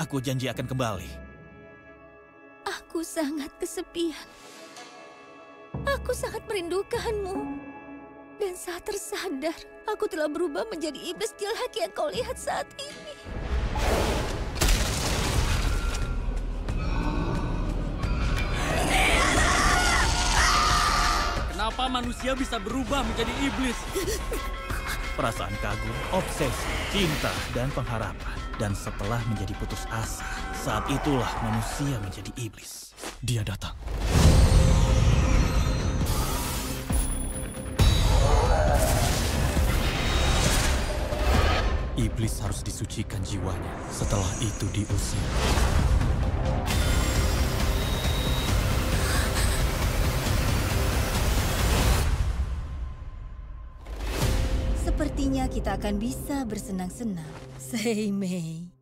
Aku janji akan kembali. Aku sangat kesepian. Aku sangat merindukanmu. Dan saat tersadar, aku telah berubah menjadi iblis jelek yang kau lihat saat ini. Kenapa manusia bisa berubah menjadi iblis? Perasaan kagum, obsesi, cinta, dan pengharapan. Dan setelah menjadi putus asa, saat itulah manusia menjadi iblis. Dia datang. Iblis harus disucikan jiwanya. Setelah itu diusir. Sepertinya kita akan bisa bersenang-senang. Say Mei.